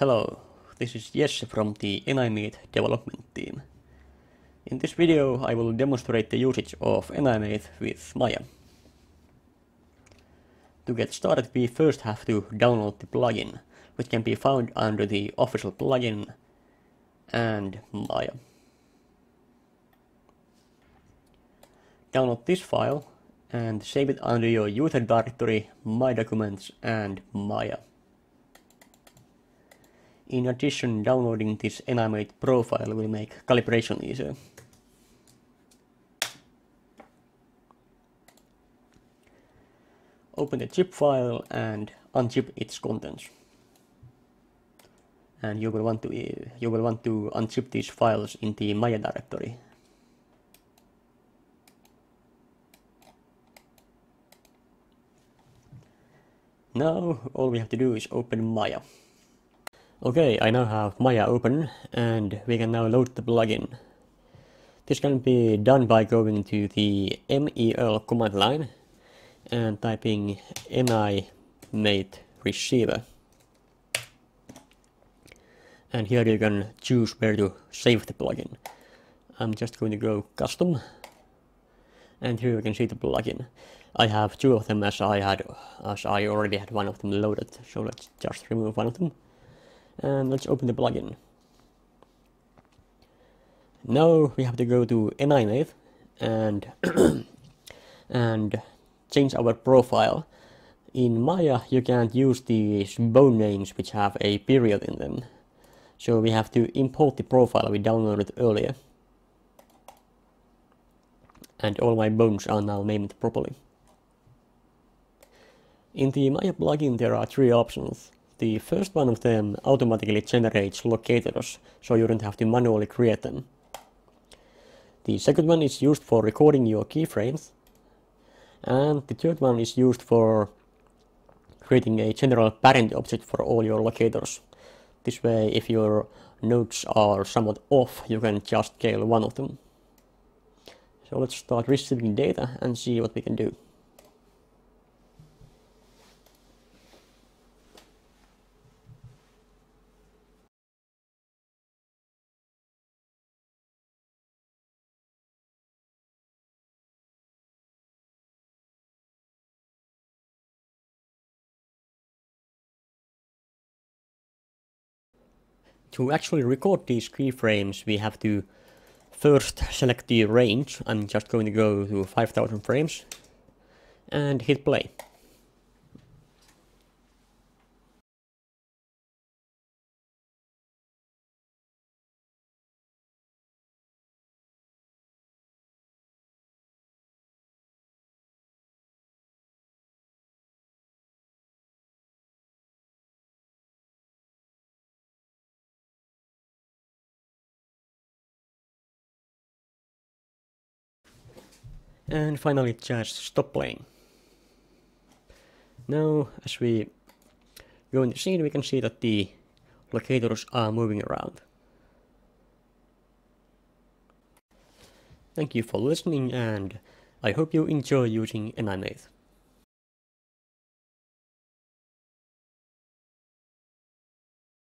Hello, this is Jesse from the NI mate development team. In this video I will demonstrate the usage of NI mate with Maya. To get started we first have to download the plugin, which can be found under the official plugin and Maya. Download this file and save it under your user directory, My Documents and Maya. In addition, downloading this NI mate profile will make calibration easier. Open the zip file and unzip its contents. And you will want to you will want to unzip these files in the Maya directory. Now all we have to do is open Maya. Okay, I now have Maya open and we can now load the plugin. This can be done by going to the MEL command line and typing mi NI mate receiver. And here you can choose where to save the plugin. I'm just going to go custom and here you can see the plugin. I have two of them as I had as I already had one of them loaded so let's just remove one of them and let's open the plugin. Now we have to go to NI mate and and change our profile. In Maya you can't use these bone names which have a period in them. So we have to import the profile we downloaded earlier. And all my bones are now named properly. In the Maya plugin there are three options. The first one of them automatically generates locators, so you don't have to manually create them. The second one is used for recording your keyframes, and the third one is used for creating a general parent object for all your locators. This way, if your nodes are somewhat off, you can just scale one of them. So let's start receiving data and see what we can do. To actually record these keyframes, we have to first select the range. I'm just going to go to 5000 frames and hit play. And finally just stop playing. Now as we go in the scene we can see that the locators are moving around. Thank you for listening and I hope you enjoy using NI mate.